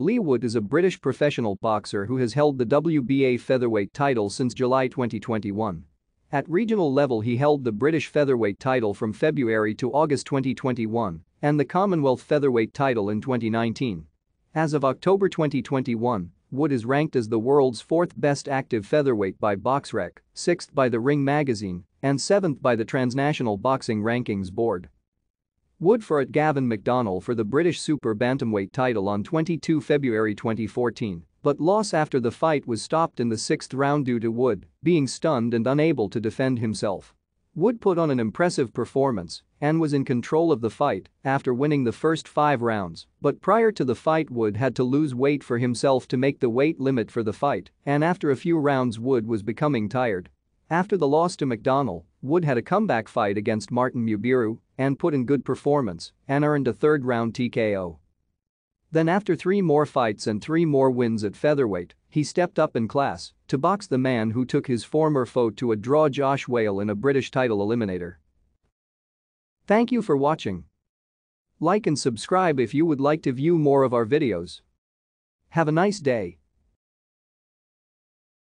Leigh Wood is a British professional boxer who has held the WBA featherweight title since July 2021. At regional level he held the British featherweight title from February to August 2021 and the Commonwealth featherweight title in 2019. As of October 2021, Wood is ranked as the world's fourth best active featherweight by BoxRec, sixth by the Ring magazine, and seventh by the Transnational Boxing Rankings Board. Wood fought Gavin McDonnell for the British Super Bantamweight title on 22 February 2014, but loss after the fight was stopped in the sixth round due to Wood being stunned and unable to defend himself. Wood put on an impressive performance and was in control of the fight after winning the first five rounds, but prior to the fight Wood had to lose weight for himself to make the weight limit for the fight, and after a few rounds Wood was becoming tired. After the loss to McDonnell, Wood had a comeback fight against Martin Mubiru and put in good performance and earned a third-round TKO. Then after three more fights and three more wins at featherweight, he stepped up in class to box the man who took his former foe to a draw Josh Wale in a British title eliminator. Thank you for watching. Like and subscribe if you would like to view more of our videos. Have a nice day.